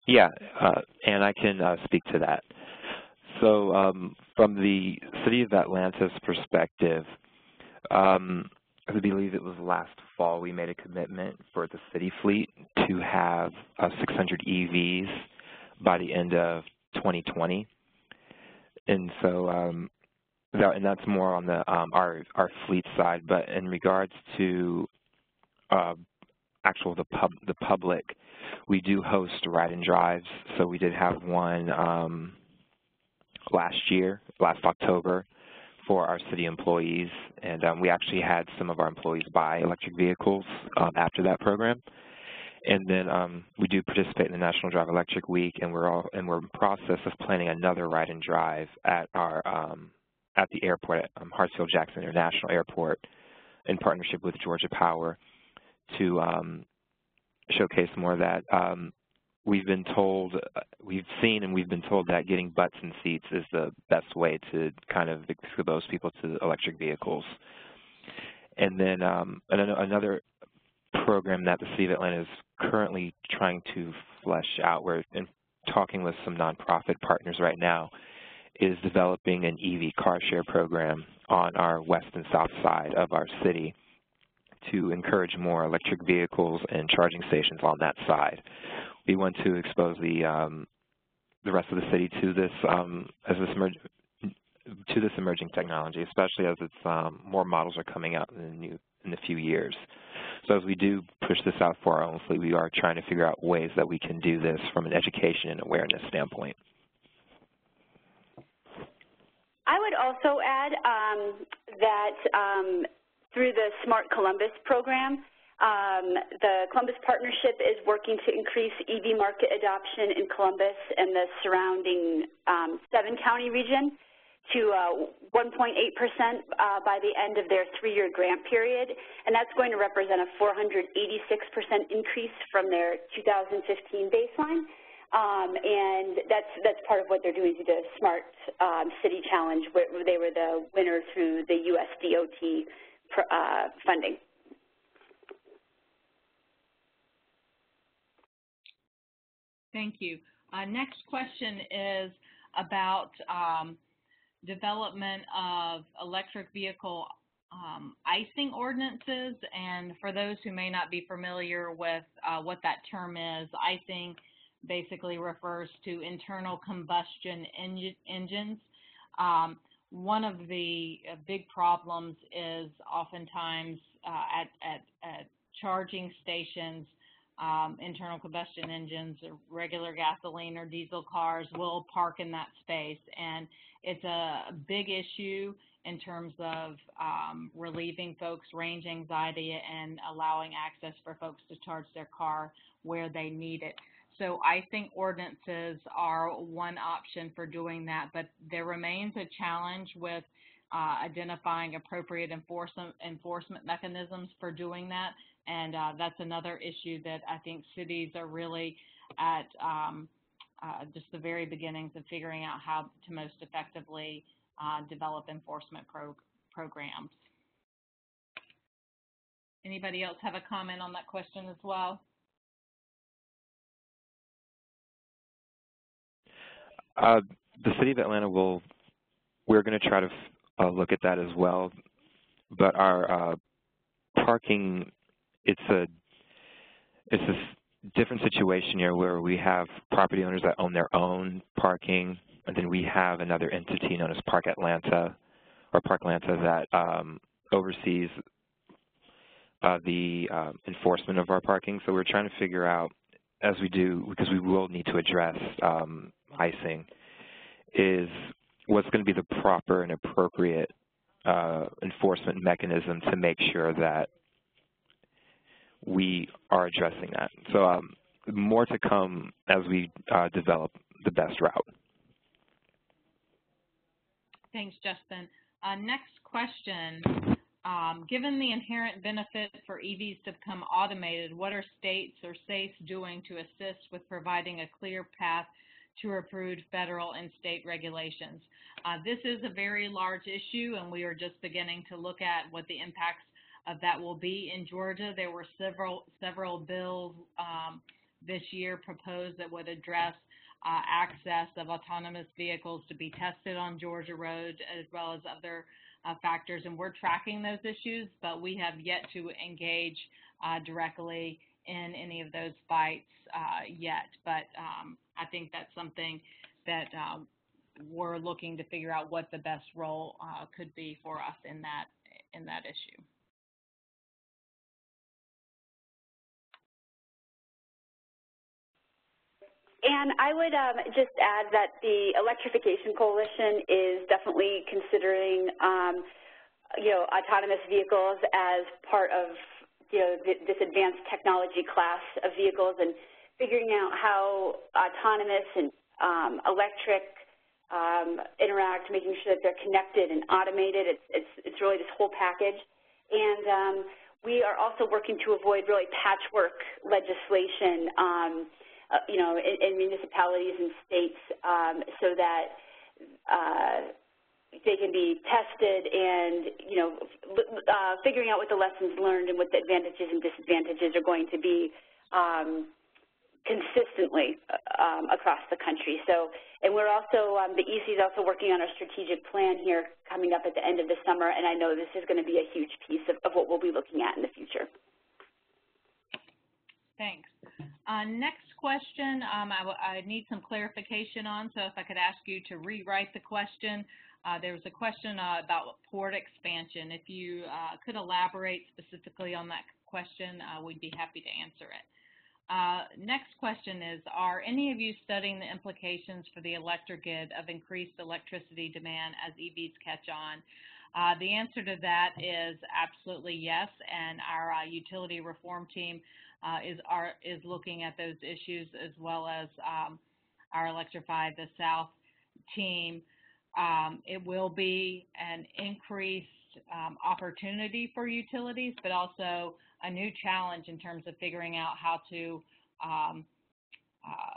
Speaker 3: Yeah, uh, and I can uh, speak to that. So um, from the City of Atlanta's perspective, um, I believe it was last fall we made a commitment for the city fleet to have uh, 600 EVs by the end of 2020. And so, um, that, and that's more on the um, our our fleet side. But in regards to uh, actual the pub the public, we do host ride and drives. So we did have one um, last year, last October, for our city employees, and um, we actually had some of our employees buy electric vehicles um, after that program. And then um, we do participate in the National Drive Electric Week, and we're all and we're in process of planning another ride and drive at our um, at the airport at um, Hartsfield-Jackson International Airport, in partnership with Georgia Power, to um, showcase more of that. We've been told, we've seen and we've been told that getting butts in seats is the best way to kind of expose people to electric vehicles. And then um, another program that the City of Atlanta is currently trying to flesh out, we're in talking with some nonprofit partners right now, is developing an EV car share program on our west and south side of our city to encourage more electric vehicles and charging stations on that side we want to expose the um, the rest of the city to this um, as this emerg to this emerging technology, especially as it's um, more models are coming out in the new in the few years. So as we do push this out for our own fleet, we are trying to figure out ways that we can do this from an education and awareness standpoint.
Speaker 4: I would also add um, that um, through the Smart Columbus program, um, the Columbus Partnership is working to increase EV market adoption in Columbus and the surrounding um, seven-county region to 1.8% uh, uh, by the end of their three-year grant period, and that's going to represent a 486% increase from their 2015 baseline. Um, and that's that's part of what they're doing through the Smart um, City Challenge, where they were the winner through the USDOT uh, funding.
Speaker 2: Thank you. Uh, next question is about um, development of electric vehicle um, icing ordinances. And for those who may not be familiar with uh, what that term is, icing basically refers to internal combustion engine, engines. Um, one of the uh, big problems is oftentimes uh, at, at, at, charging stations, um, internal combustion engines, regular gasoline or diesel cars will park in that space. And it's a big issue in terms of um, relieving folks' range anxiety and allowing access for folks to charge their car where they need it. So I think ordinances are one option for doing that, but there remains a challenge with uh, identifying appropriate enforcement, enforcement mechanisms for doing that. And uh, that's another issue that I think cities are really at um, uh, just the very beginnings of figuring out how to most effectively uh, develop enforcement pro programs. Anybody else have a comment on that question as well?
Speaker 3: Uh, the city of Atlanta will, we're going to try to uh, look at that as well. But our uh, parking, it's a, it's different situation here where we have property owners that own their own parking, and then we have another entity known as Park Atlanta, or Park Atlanta, that um, oversees uh, the uh, enforcement of our parking. So we're trying to figure out, as we do, because we will need to address um, icing is what's going to be the proper and appropriate uh, enforcement mechanism to make sure that we are addressing that. So um, more to come as we uh, develop the best route.
Speaker 2: Thanks, Justin. Uh, next question. Um, given the inherent benefit for EVs to become automated, what are states or states doing to assist with providing a clear path to approved federal and state regulations. Uh, this is a very large issue, and we are just beginning to look at what the impacts of that will be in Georgia. There were several several bills um, this year proposed that would address uh, access of autonomous vehicles to be tested on Georgia roads, as well as other uh, factors. And we're tracking those issues, but we have yet to engage uh, directly in any of those fights uh, yet. But um, I think that's something that uh, we're looking to figure out what the best role uh, could be for us in that in that issue.
Speaker 4: And I would um, just add that the Electrification Coalition is definitely considering, um, you know, autonomous vehicles as part of, you know, this advanced technology class of vehicles and figuring out how autonomous and um, electric um, interact, making sure that they're connected and automated. It's, it's, it's really this whole package. And um, we are also working to avoid really patchwork legislation, um, uh, you know, in, in, municipalities and states um, so that uh, they can be tested and, you know, uh, figuring out what the lessons learned and what the advantages and disadvantages are going to be um, consistently um, across the country. So, and we're also, um, the EC is also working on our strategic plan here coming up at the end of the summer, and I know this is going to be a huge piece of, of what we'll be looking at in the future.
Speaker 2: Thanks. Uh, next question, um, I, need some clarification on, so if I could ask you to rewrite the question. Uh, there was a question uh, about port expansion. If you uh, could elaborate specifically on that question, uh, we'd be happy to answer it. Uh, next question is, are any of you studying the implications for the electric grid of increased electricity demand as EVs catch on? Uh, the answer to that is absolutely yes, and our utility reform team uh, is, are, is looking at those issues as well as um, our Electrify the South team. Um, it will be an increased um, opportunity for utilities, but also a new challenge in terms of figuring out how to um, uh,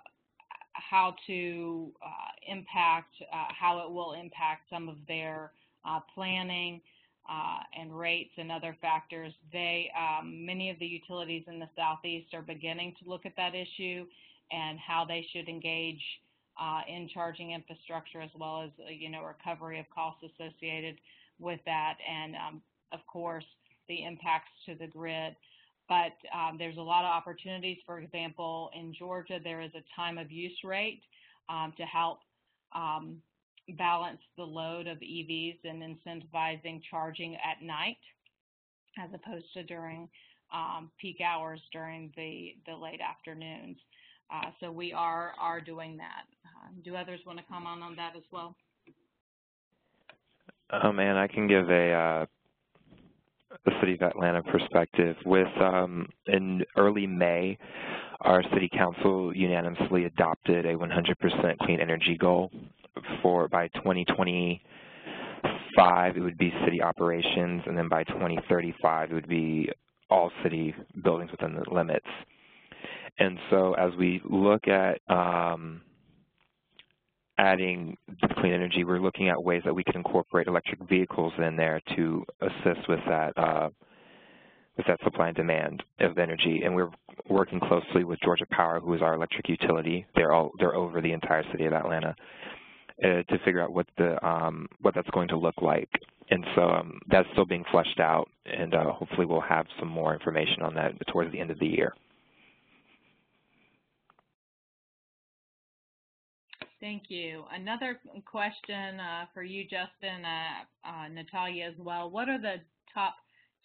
Speaker 2: how to uh, impact, uh, how it will impact some of their uh, planning uh, and rates and other factors. They, um, many of the utilities in the southeast are beginning to look at that issue and how they should engage uh, in charging infrastructure as well as, uh, you know, recovery of costs associated with that and, um, of course, the impacts to the grid. But um, there's a lot of opportunities. For example, in Georgia, there is a time of use rate um, to help um, balance the load of EVs and incentivizing charging at night as opposed to during um, peak hours during the, the late afternoons. Uh, so we are, are doing that. Uh, do others want to comment on that as well?
Speaker 3: Um, and I can give a uh, the City of Atlanta perspective. With um, in early May, our City Council unanimously adopted a 100% clean energy goal for by 2025 it would be city operations, and then by 2035 it would be all city buildings within the limits. And so as we look at um, adding clean energy, we're looking at ways that we can incorporate electric vehicles in there to assist with that uh, with that supply and demand of energy. And we're working closely with Georgia Power, who is our electric utility. They're all they're over the entire city of Atlanta to figure out what the um, what that's going to look like. And so um, that's still being fleshed out, and uh, hopefully we'll have some more information on that towards the end of the year.
Speaker 2: Thank you. Another question uh, for you, Justin, uh, uh, Natalia as well. What are the top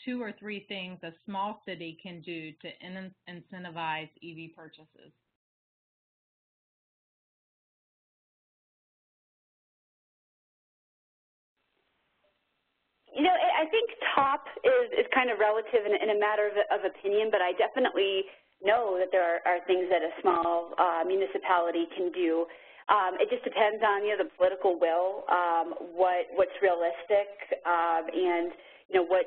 Speaker 2: two or three things a small city can do to in incentivize EV purchases?
Speaker 4: You know, I think top is, is kind of relative in, in a matter of, of, opinion, but I definitely know that there are, are things that a small uh, municipality can do um, it just depends on you know the political will, um, what what's realistic, um, and you know what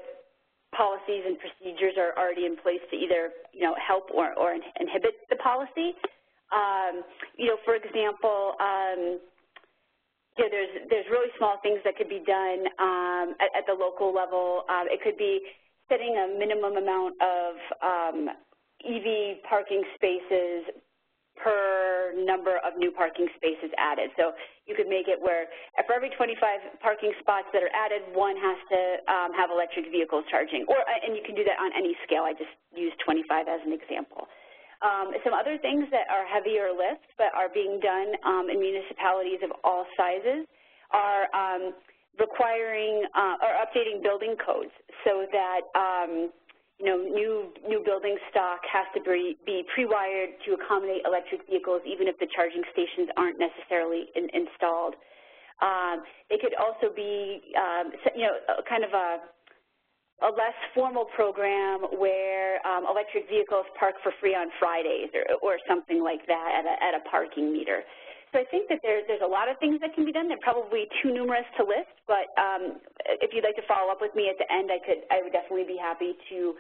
Speaker 4: policies and procedures are already in place to either you know help or, or inhibit the policy. Um, you know, for example, um, know, there's there's really small things that could be done um, at, at, the local level. Um, it could be setting a minimum amount of um, EV parking spaces per number of new parking spaces added. So you could make it where for every 25 parking spots that are added, one has to um, have electric vehicles charging. Or, uh, and you can do that on any scale. I just used 25 as an example. Um, some other things that are heavier lift but are being done um, in municipalities of all sizes are um, requiring uh, or updating building codes so that um, you know, new new building stock has to be, be pre-wired to accommodate electric vehicles, even if the charging stations aren't necessarily in, installed. Um, it could also be, um, you know, kind of a, a less formal program where um, electric vehicles park for free on Fridays or, or something like that at a, at a parking meter. So I think that there's, there's a lot of things that can be done. They're probably too numerous to list, but um, if you'd like to follow up with me at the end, I could I would definitely be happy to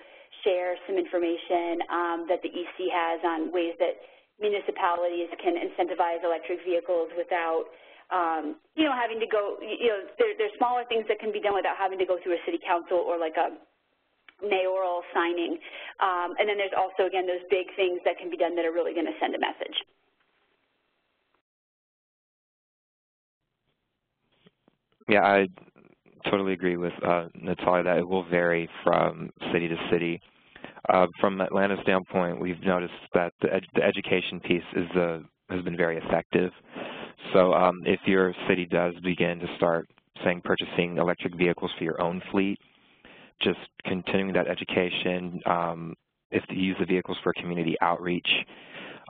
Speaker 4: share some information um, that the EC has on ways that municipalities can incentivize electric vehicles without um, you know, having to go, you know, there, there's smaller things that can be done without having to go through a city council or like a mayoral signing. Um, and then there's also, again, those big things that can be done that are really going to send a message.
Speaker 3: Yeah, I totally agree with uh, Natalia that it will vary from city to city. Uh, from Atlanta's standpoint, we've noticed that the, ed the education piece is uh, has been very effective. So um, if your city does begin to start saying purchasing electric vehicles for your own fleet, just continuing that education, um, if you use the vehicles for community outreach,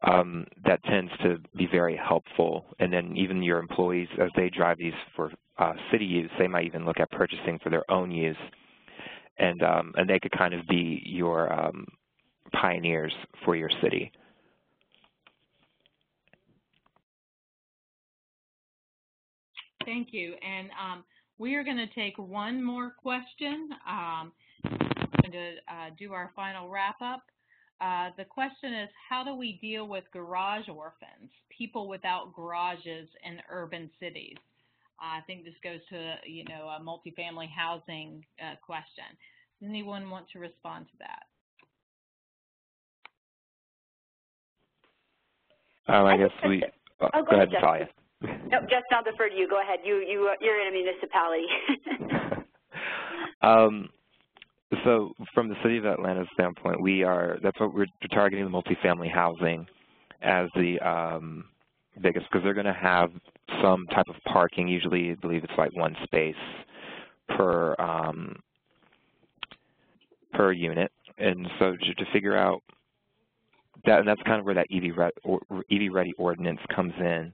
Speaker 3: um, that tends to be very helpful. And then even your employees, as they drive these for uh, city use, they might even look at purchasing for their own use. And, um, and they could kind of be your um, pioneers for your city.
Speaker 2: Thank you. And um, we are going to take one more question. Um, going to uh, do our final wrap up. Uh, the question is, how do we deal with garage orphans, people without garages in urban cities. I think this goes to, you know, a multifamily housing uh, question. Does anyone want to respond to that?
Speaker 3: Um, I, I guess we, oh,
Speaker 4: oh,
Speaker 3: go, ahead, Natalia.
Speaker 4: No, just I'll defer to you. Go ahead. You, you, you're in a municipality.
Speaker 3: um, so from the city of Atlanta standpoint, we are, that's what we're targeting the multifamily housing as the um, biggest because they're going to have some type of parking. Usually, I believe it's like one space per um, per unit. And so to figure out that, and that's kind of where that EV, or, EV ready ordinance comes in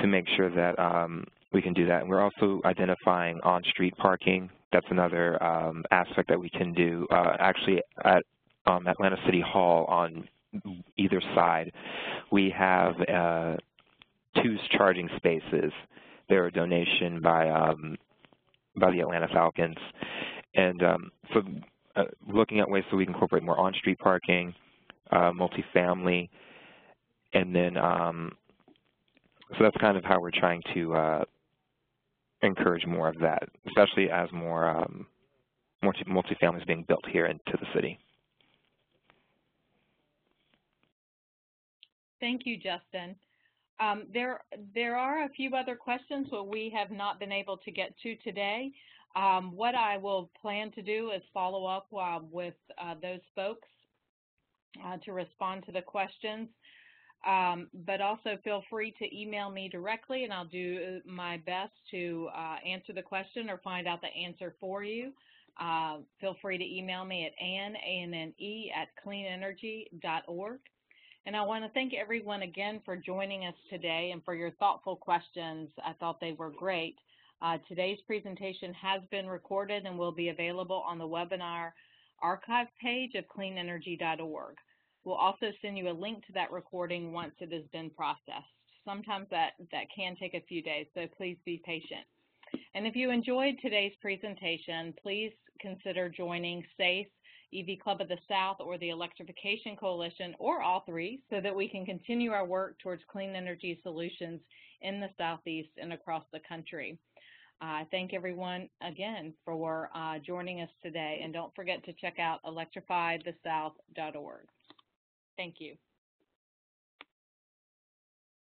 Speaker 3: to make sure that um, we can do that. And we're also identifying on-street parking. That's another um, aspect that we can do. Uh, actually, at um, Atlanta City Hall on either side, we have uh, two charging spaces. They're a donation by um, by the Atlanta Falcons, and um, so uh, looking at ways so we can incorporate more on-street parking, uh, multifamily, and then um, so that's kind of how we're trying to uh, encourage more of that, especially as more um, multi multifamily is being built here into the city.
Speaker 2: Thank you, Justin. Um, there, there are a few other questions that we have not been able to get to today. Um, what I will plan to do is follow up uh, with uh, those folks uh, to respond to the questions. Um, but also feel free to email me directly and I'll do my best to uh, answer the question or find out the answer for you. Uh, feel free to email me at anne, A-N-N-E, at cleanenergy.org. And I want to thank everyone again for joining us today and for your thoughtful questions. I thought they were great. Uh, today's presentation has been recorded and will be available on the webinar archive page of cleanenergy.org. We'll also send you a link to that recording once it has been processed. Sometimes that, that can take a few days, so please be patient. And if you enjoyed today's presentation, please consider joining SACE EV Club of the South or the Electrification Coalition or all three so that we can continue our work towards clean energy solutions in the Southeast and across the country. I uh, thank everyone again for uh, joining us today and don't forget to check out electrifythesouth.org. Thank you.